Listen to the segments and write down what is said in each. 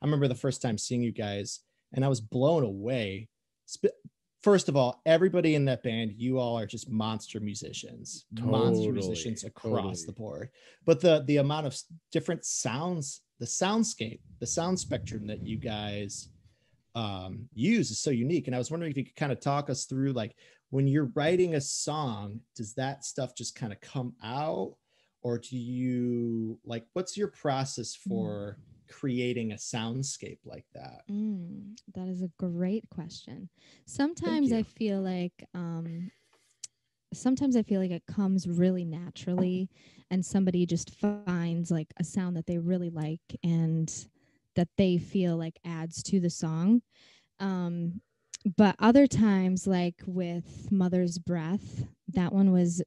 I remember the first time seeing you guys, and I was blown away. Sp- First of all, everybody in that band, you all are just monster musicians, monster musicians across totally. the board. But the the amount of different sounds, the soundscape, the sound spectrum that you guys um, use is so unique. And I was wondering if you could kind of talk us through, like, when you're writing a song, does that stuff just kind of come out, or do you like? What's your process for creating a soundscape like that? Mm, that is a great question. Sometimes I feel like um sometimes I feel like it comes really naturally and somebody just finds like a sound that they really like and that they feel like adds to the song. Um but other times like with Mother's Breath, that one was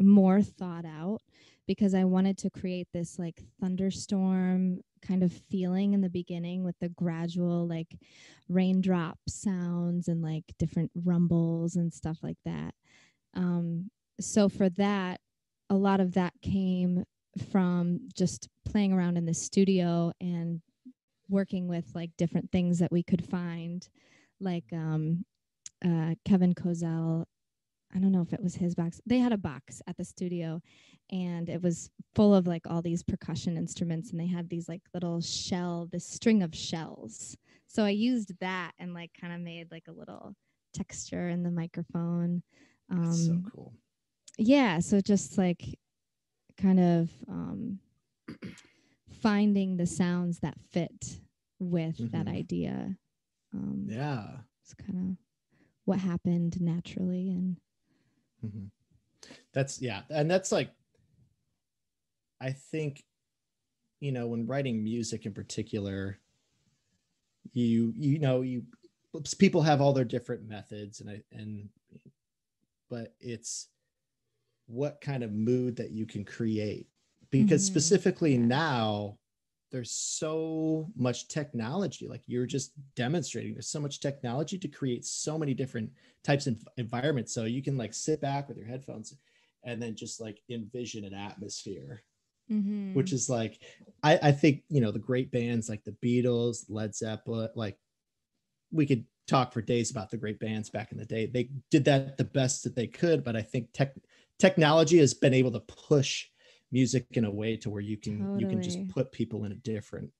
more thought out because I wanted to create this like thunderstorm kind of feeling in the beginning with the gradual like raindrop sounds and like different rumbles and stuff like that. Um, so for that, a lot of that came from just playing around in the studio and working with like different things that we could find, like um, uh, Kevin Kozel. I don't know if it was his box. They had a box at the studio and it was full of like all these percussion instruments and they had these like little shell this string of shells so i used that and like kind of made like a little texture in the microphone um That's so cool. yeah so just like kind of um finding the sounds that fit with that Mhm. idea um Yeah. it's kind of what happened naturally and Mhm. That's yeah, and that's like I think you know when writing music in particular you you know you people have all their different methods and I and but it's what kind of mood that you can create. Because Mhm. specifically now there's so much technology like you're just demonstrating there's so much technology to create so many different types of environments. So you can like sit back with your headphones and then just like envision an atmosphere Mhm. which is like I, I think you know the great bands like the beatles led zeppelin like we could talk for days about the great bands back in the day. They did that the best that they could but i think tech technology has been able to push music in a way to where you can you can just put people in a different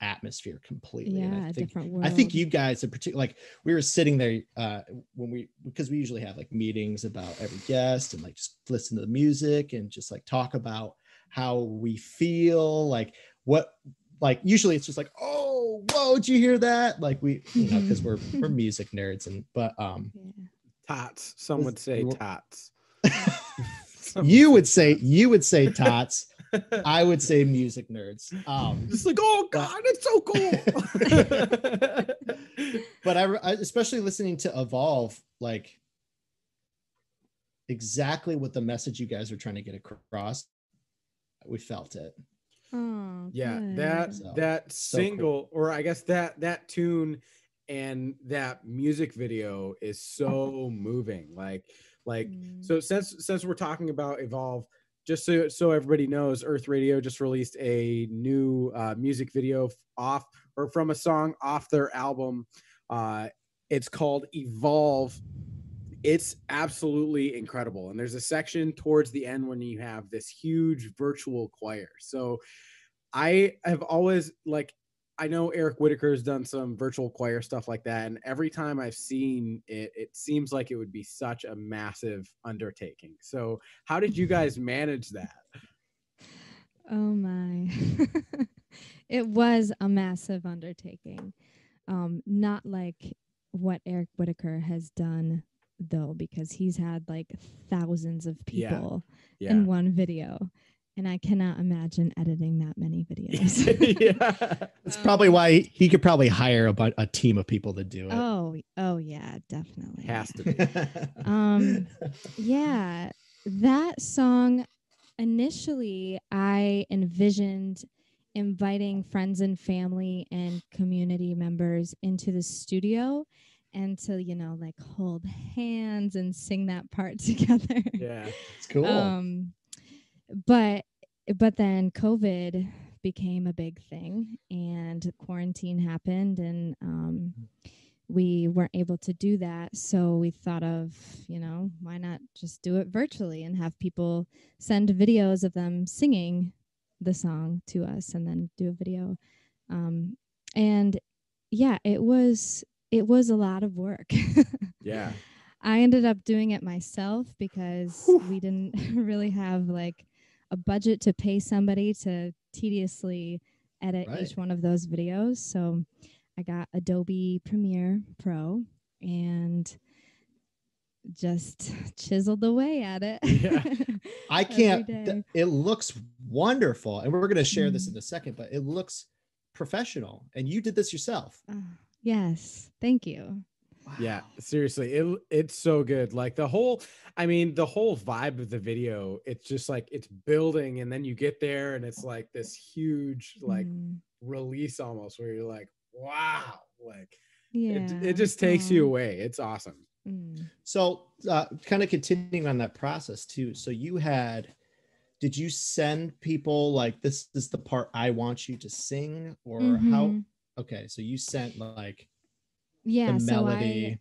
atmosphere completely and yeah i a think different world I think you guys in particular, like we were sitting there uh, when we, because we usually have like meetings about every guest and like just listen to the music and just like talk about how we feel, like what, like usually it's just like, oh, whoa, did you hear that? Like we, you know, because we're we're music nerds and but um, yeah. Tots. Some would say Well- tots. You would say you would say tots, I would say music nerds. Um, Just like, oh God, it's so cool. but I, I especially listening to evolve like exactly what the message you guys are trying to get across we felt it Oh, yeah, good. that So, that so cool. single, or I guess that that tune and that music video is so moving. Like, like Mm. so since since we're talking about evolve just so so everybody knows earth radio just released a new uh, music video off or from a song off their album uh it's called evolve it's absolutely incredible and there's a section towards the end when you have this huge virtual choir so i have always like I know Eric Whitacre has done some virtual choir stuff like that, and every time I've seen it, it seems like it would be such a massive undertaking. So, how did you guys manage that? Oh my. it was a massive undertaking. Um, not like what Eric Whitacre has done though, because he's had like thousands of people Yeah, in one video. And I cannot imagine editing that many videos. yeah, that's probably why he, he could probably hire a, a team of people to do it oh, oh yeah, definitely. has to be. Um, yeah, that song initially I envisioned inviting friends and family and community members into the studio and to, you know, like hold hands and sing that part together. Yeah, it's cool. Um but but then COVID became a big thing and quarantine happened and um, we weren't able to do that. So we thought of you know why not just do it virtually and have people send videos of them singing the song to us and then do a video. Um, and yeah it was it was a lot of work Yeah. i ended up doing it myself because Whew. we didn't really have like a budget to pay somebody to tediously edit Right. each one of those videos so i got adobe premiere pro and just chiseled away at it Yeah. I can't. th- it looks wonderful, and we're going to share this Mm. in a second. But it looks professional, and you did this yourself. Ah, yes thank you Yeah, seriously, it it's so good. Like the whole, I mean, the whole vibe of the video, it's just like it's building, and then you get there, and it's like this huge like Mm, release almost, where you're like, wow, like yeah it, it just takes you away. It's awesome. mm. So, uh, kind of continuing on that process too. So, you had, did you send people like this is the part I want you to sing, or how? Okay, so you sent like yeah the so melody.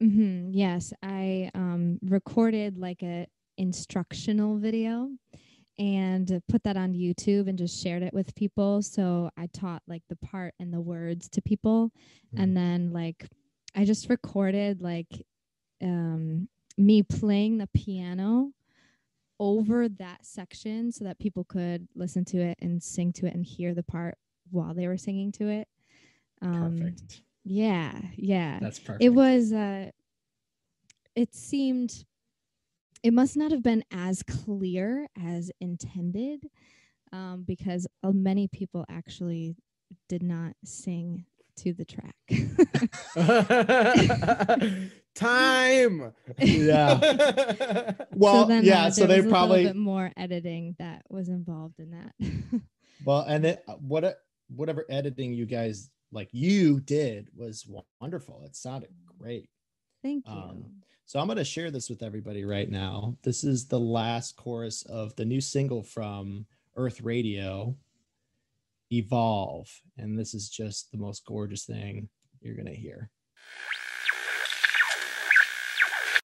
I, mhm, yes i um recorded like a instructional video and put that on youtube and just shared it with people. So i taught like the part and the words to people and then like i just recorded like um me playing the piano over that section so that people could listen to it and sing to it and hear the part while they were singing to it um Perfect. yeah yeah That's perfect. it was uh it seemed it must not have been as clear as intended um because uh, many people actually did not sing to the track Time. Yeah. Well, so then, yeah. uh, so they was a probably little bit more editing that was involved in that well, and it what whatever editing you guys like you did was wonderful. It sounded great. thank you Um, So I'm going to share this with everybody right now. This is the last chorus of the new single from Earth Radio, Evolve. And this is just the most gorgeous thing you're going to hear.